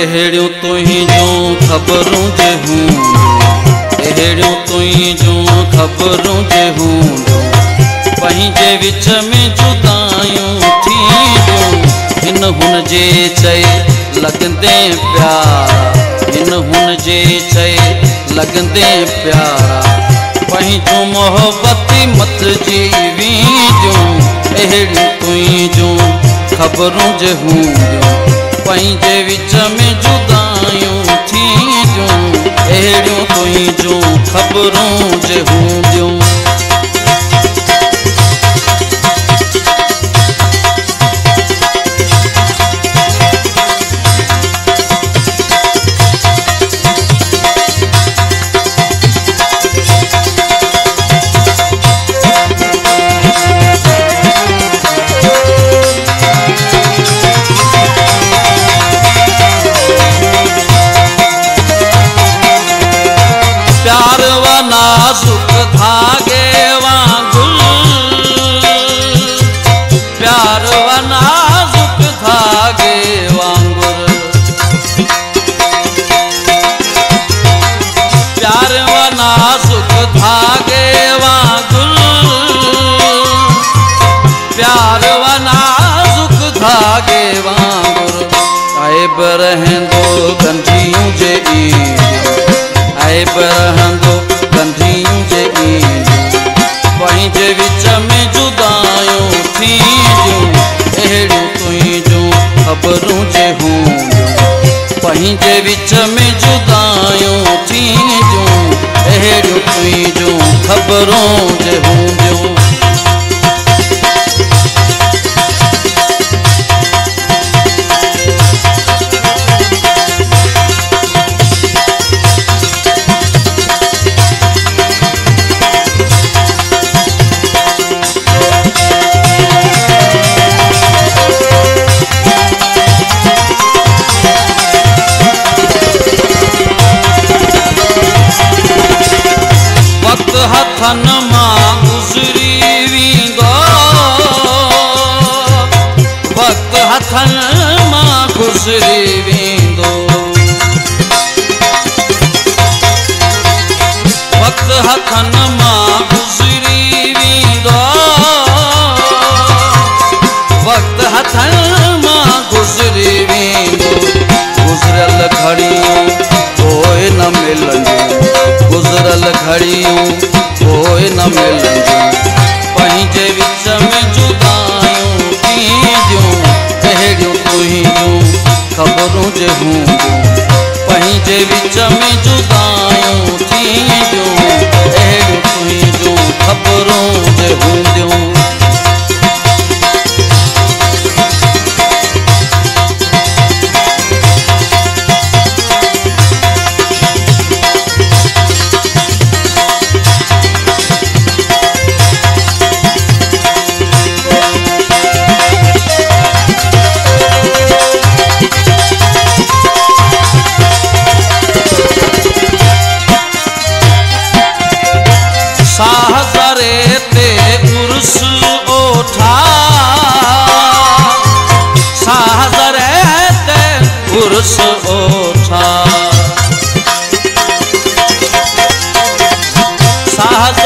اهڙيون تنهنجون خبرون جي هونديون اهڙيون تنهنجون خبرون جي هونديون پنهنجي وچ ۾ جدايون ٿينديون. هن هن جي چئي لڳندي پيارا هن هن جي چئي لڳندي پيارا پنهنجون موهبتي مت جي وينديون اهڙيون تنهنجون خبرون جي هونديون پنهنجي وچ ۾ جدايون ٿينديون اهڙيون تنهنجون خبرون جي هونديون پنهنجي وچ ۾ جدايون ٿينديون اهڙيون تنهنجون خبرون پنهنجي وچ ۾ جدايون اهڙيون تنهنجون خبرون વનમાં ગુજરી વીંગો ભક્ત હથનમાં ગુજરી વીંદો ભક્ત હથનમાં ગુજરી વીંદો ભક્ત હથનમાં ગુજરી વીંદો ગુજરલ ઘડી કોઈ ન મિલંદો गुजरल घड़ियूं न मिलंदी पंहिंजे विच में जुदायूं थींदियूं कहिड़ियूं तुहिंदियूं ख़बरूं जे हूंदियूं पंहिंजे विच में जुदा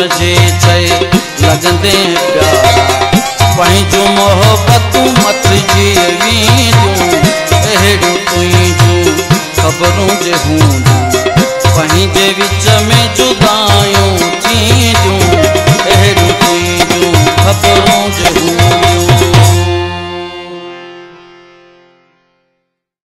समझे चय लगन दे